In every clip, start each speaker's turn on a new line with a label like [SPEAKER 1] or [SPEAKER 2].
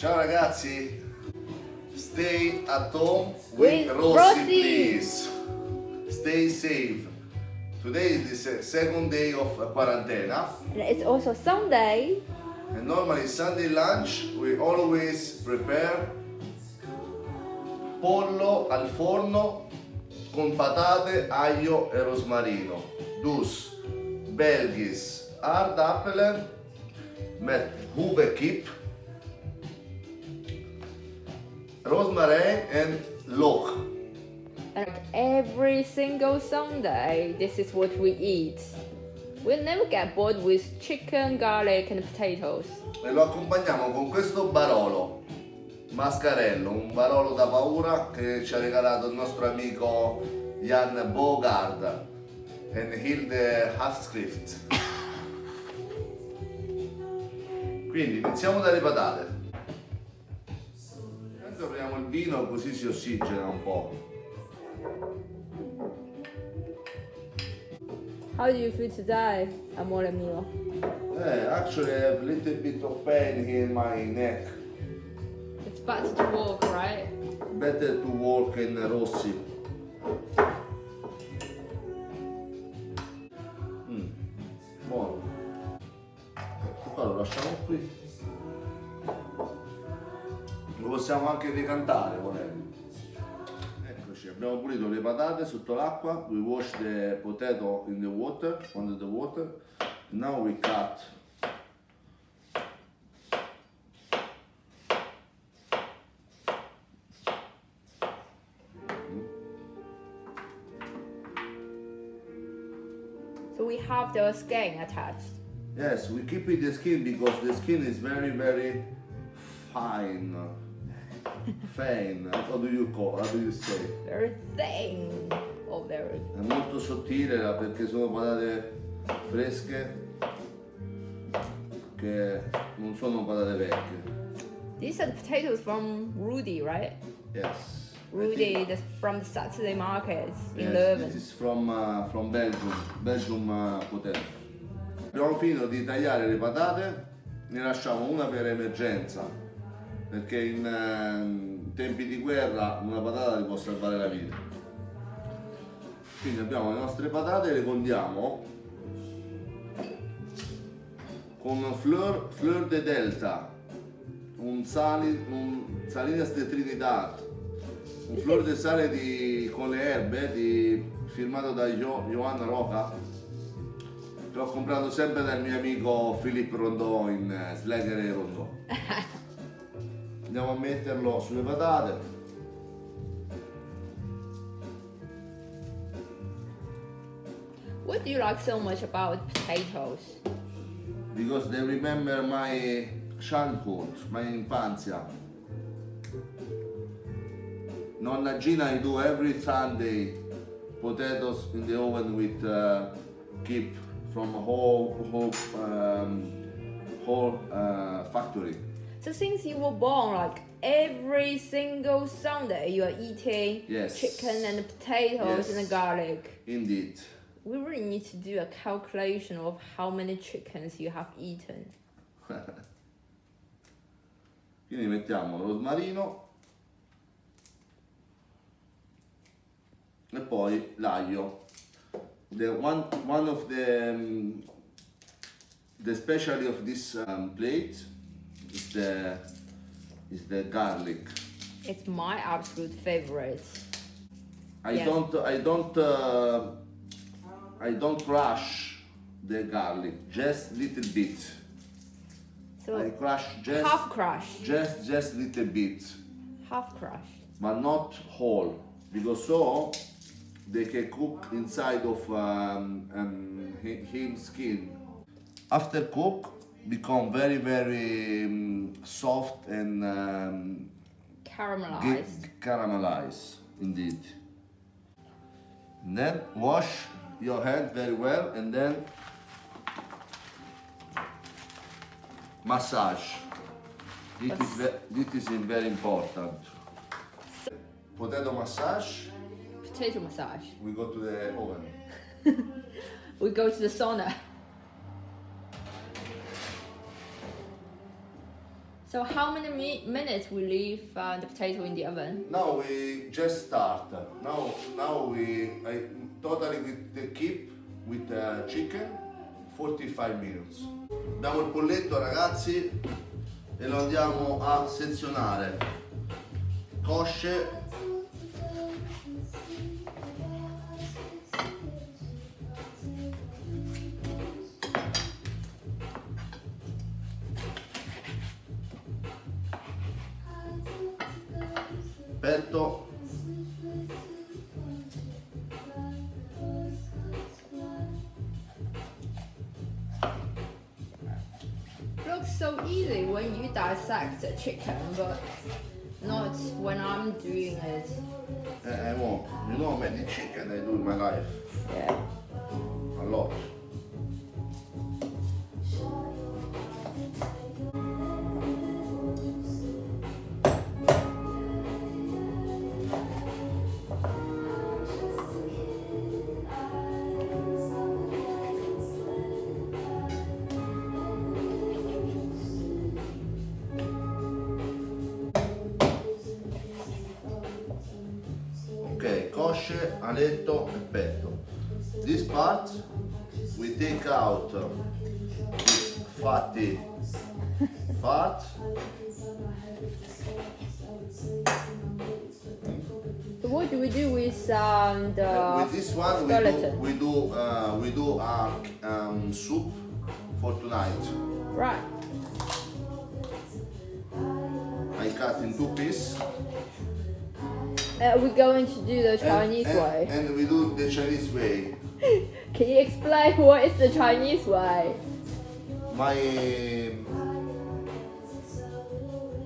[SPEAKER 1] Ciao ragazzi, stay at home with,
[SPEAKER 2] With
[SPEAKER 1] Rossi,
[SPEAKER 2] Rossi.
[SPEAKER 1] please. Stay safe. Today is the se- second day of quarantena,
[SPEAKER 2] And it's also Sunday.
[SPEAKER 1] and normally Sunday lunch we always prepare pollo al forno con patate, aglio e rosmarino. Dus Belgisch aardappelen met hoevenkip, rozemarijn en loog.
[SPEAKER 2] And every single Sunday, this is what we eat. We'll never get bored with chicken, garlic, and potatoes.
[SPEAKER 1] E lo accompagniamo con questo barolo, mascarello, un barolo da paura che ci ha regalato il nostro amico Jan Bogard e Hilde Hafskrift. Quindi iniziamo dalle patate. Vino così si ossigena un po'.
[SPEAKER 2] How do you feel today, amore mio?
[SPEAKER 1] Eh, actually I have a little bit of pain here in my neck.
[SPEAKER 2] It's better to walk, right?
[SPEAKER 1] Better to work in Rossi. Mm, buono. Questo qua lo lasciamo qui. Lo possiamo anche decantare volendo. Eccoci, abbiamo pulito le patate sotto l'acqua. We wash the potato in the water, under the water. Now we cut
[SPEAKER 2] So we have the skin attached.
[SPEAKER 1] Yes, we keep it the skin because the skin is very, very fine. Fine. How do you call? How do you say?
[SPEAKER 2] Very thin. Oh, very.
[SPEAKER 1] È molto sottile perché sono patate fresche che non sono patate vecchie.
[SPEAKER 2] These are potatoes from Rudy, right?
[SPEAKER 1] Yes.
[SPEAKER 2] Rudy, the, from the Saturday markets in
[SPEAKER 1] Yes,
[SPEAKER 2] Leuven.
[SPEAKER 1] this is from, uh, from Belgium, Belgium uh, potato. Abbiamo finito di tagliare le patate, ne lasciamo una per emergenza, perché in eh, tempi di guerra una patata ti può salvare la vita. Quindi abbiamo le nostre patate, le condiamo con fleur, fleur de delta, un, sali, un salinas de Trinidad, un flor de sale di- con le erbe di- firmato da Jo- Johanna Roca. Che ho comprato sempre dal mio amico Filippo Rondò in eh, Slegger e Rondò andiamo a metterlo sulle patate.
[SPEAKER 2] What do you like so much about potatoes?
[SPEAKER 1] because they remember my childhood my infanzia. Nonna Gina I do every Sunday potatoes in the oven with uh, keep from whole whole um, whole uh, factory
[SPEAKER 2] So since you were born, like every single Sunday, you are eating
[SPEAKER 1] Yes.
[SPEAKER 2] chicken and potatoes
[SPEAKER 1] Yes.
[SPEAKER 2] and garlic.
[SPEAKER 1] indeed
[SPEAKER 2] We really need to do a calculation of how many chickens you have eaten.
[SPEAKER 1] quindi mettiamo rosmarino e poi l'aglio the one one of the um, the specialty of this um, plate is the is the garlic
[SPEAKER 2] It's my absolute favorite.
[SPEAKER 1] I
[SPEAKER 2] Yeah.
[SPEAKER 1] don't I don't uh, I don't crush the garlic just little bit
[SPEAKER 2] So
[SPEAKER 1] I crush just
[SPEAKER 2] half crush,
[SPEAKER 1] just just little bit
[SPEAKER 2] half crush.
[SPEAKER 1] but not whole because so they can cook inside of um, um, him skin after cook become very very um, soft and um,
[SPEAKER 2] Caramelized.
[SPEAKER 1] get caramelize indeed and then wash your hand very well and then massage this is, this is very important potato massage
[SPEAKER 2] Potato massage.
[SPEAKER 1] we go to the oven
[SPEAKER 2] We go to the sauna. So how many mi- minutes we leave uh, the potato in the oven?
[SPEAKER 1] Now we just start. Now, now we I, totally with the keep with the chicken 45 minutes. Abbiamo il polletto ragazzi e lo andiamo a sezionare. Cosce.
[SPEAKER 2] So easy when you dissect a chicken, but not when I'm doing it.
[SPEAKER 1] Eh, eh, mo, you know how many chicken I do in my life?
[SPEAKER 2] Yeah.
[SPEAKER 1] A lot. E petto. This part we take out this fatty part.
[SPEAKER 2] What do we do with um, the
[SPEAKER 1] Uh, with this one we do
[SPEAKER 2] skeleton?
[SPEAKER 1] we do uh, we do a um, soup for tonight.
[SPEAKER 2] Right.
[SPEAKER 1] I cut in two pieces.
[SPEAKER 2] Uh, we're going to do the Chinese
[SPEAKER 1] and,
[SPEAKER 2] way.
[SPEAKER 1] and, and we do the Chinese way.
[SPEAKER 2] Can you explain what is the Chinese way?
[SPEAKER 1] My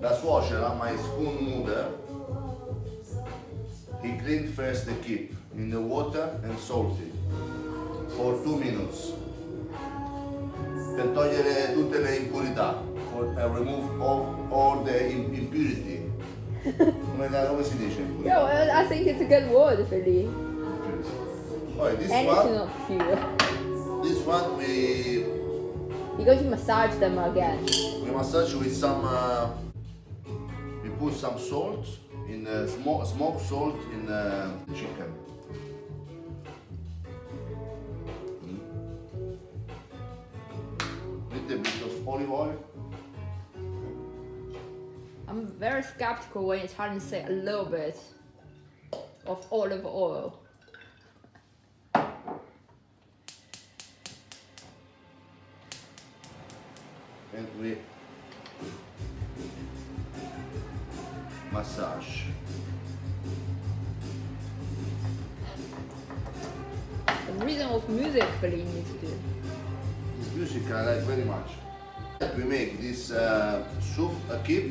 [SPEAKER 1] la suocera, my spoon mother, he cleaned first the kip in the water and salted it for two minutes per togliere tutte le impurità, for uh, remove all, all the impurity. Come, la- come si dice
[SPEAKER 2] No,
[SPEAKER 1] impurità?
[SPEAKER 2] I I think it's a good word, really.
[SPEAKER 1] Poi this
[SPEAKER 2] it's
[SPEAKER 1] one,
[SPEAKER 2] not pure.
[SPEAKER 1] this one we
[SPEAKER 2] You're going to massage them again.
[SPEAKER 1] We massage with some. Uh, we put some salt in uh, smoke, smoked salt in uh, the chicken. Mm. Little bit of olive oil.
[SPEAKER 2] I'm very skeptical when Italians say a little bit of olive oil.
[SPEAKER 1] and we massage.
[SPEAKER 2] The rhythm of music really needs to.
[SPEAKER 1] This music I like very much. We make this uh, soup, a kip,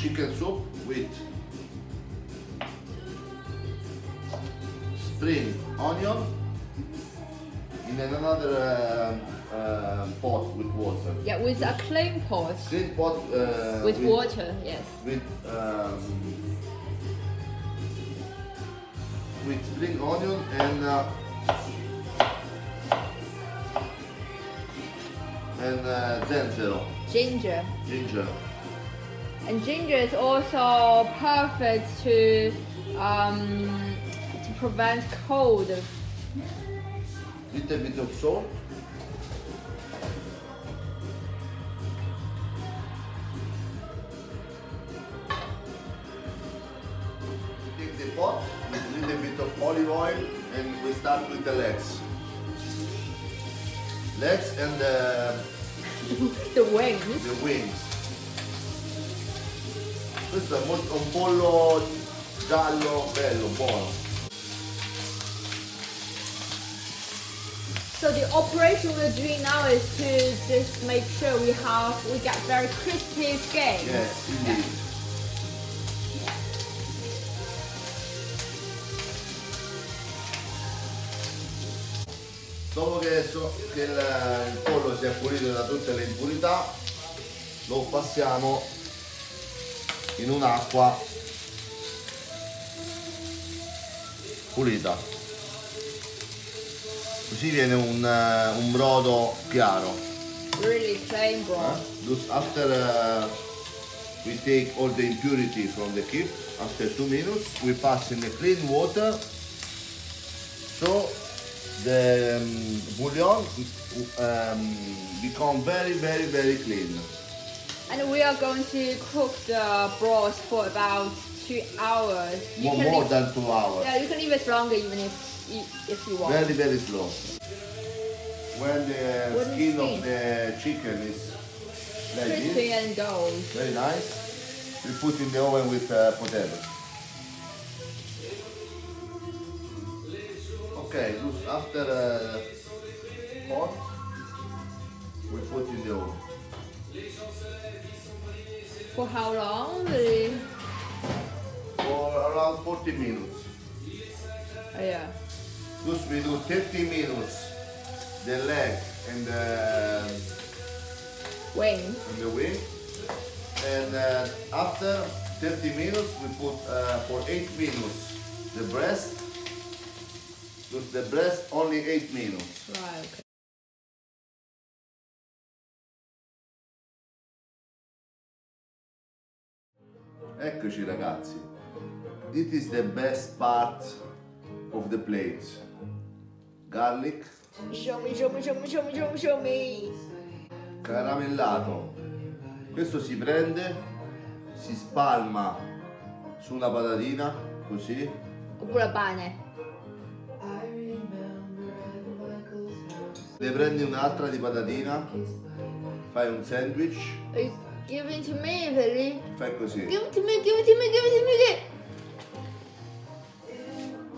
[SPEAKER 1] chicken soup with spring onion in another uh, uh, pot with water.
[SPEAKER 2] Yeah, with a clean pot.
[SPEAKER 1] Clean pot uh,
[SPEAKER 2] With water, yes.
[SPEAKER 1] with um, with spring onion and uh, and uh, zenzero,
[SPEAKER 2] Ginger.
[SPEAKER 1] ginger.
[SPEAKER 2] And ginger is also perfect to um, to prevent cold.
[SPEAKER 1] Little bit of salt. Take the pot with a little bit of olive oil and we start with the legs. Legs and the,
[SPEAKER 2] The wings.
[SPEAKER 1] the wings. Questo è molto, un pollo giallo bello, buono.
[SPEAKER 2] So the operation we're doing now is to just make sure we have we get very crispy skin.
[SPEAKER 1] Yes, indeed. Dopo che, so- che il, il pollo si è pulito da tutte le impurità, lo passiamo in un'acqua pulita. Così viene un, eh, un brodo chiaro.
[SPEAKER 2] Really plain broth.
[SPEAKER 1] eh? After uh, we take all the impurity from the kip, after two minutes, we pass in the clean water. So the um, bouillon um, become very, very, very clean.
[SPEAKER 2] And we are going to cook the broth for about two hours. You
[SPEAKER 1] More, more
[SPEAKER 2] leave-
[SPEAKER 1] than two hours.
[SPEAKER 2] Yeah, you can leave it longer even if you, if you want.
[SPEAKER 1] Very, very slow. When the
[SPEAKER 2] What
[SPEAKER 1] skin of the chicken is like
[SPEAKER 2] Crispy
[SPEAKER 1] this,
[SPEAKER 2] and gold.
[SPEAKER 1] very nice, we put in the oven with uh, potato. Okay, after uh, hot, we put in the oven.
[SPEAKER 2] For how long?
[SPEAKER 1] For around 40 minutes.
[SPEAKER 2] Oh, yeah.
[SPEAKER 1] Just we do 30 minutes the leg and the,
[SPEAKER 2] Wing.
[SPEAKER 1] and the wing. And uh, after 30 minutes we put uh, for 8 minutes the breast. Just the breast only 8 minutes.
[SPEAKER 2] Right, okay.
[SPEAKER 1] Eccoci ragazzi. This is the best part of the plate. Garlic
[SPEAKER 2] Show me, show me, show me, show me, show me, show me.
[SPEAKER 1] caramellato. Questo si prende, si spalma su una patatina, così.
[SPEAKER 2] Oppure pane.
[SPEAKER 1] Ne prendi un'altra di patatina, fai un sandwich,
[SPEAKER 2] Are you giving to me, really?
[SPEAKER 1] fai così.
[SPEAKER 2] Give it to me, give it to me, give it to me. Give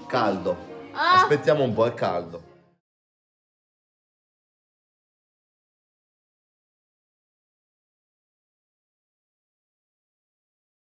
[SPEAKER 1] Caldo.
[SPEAKER 2] Ah.
[SPEAKER 1] Aspettiamo un po', è caldo.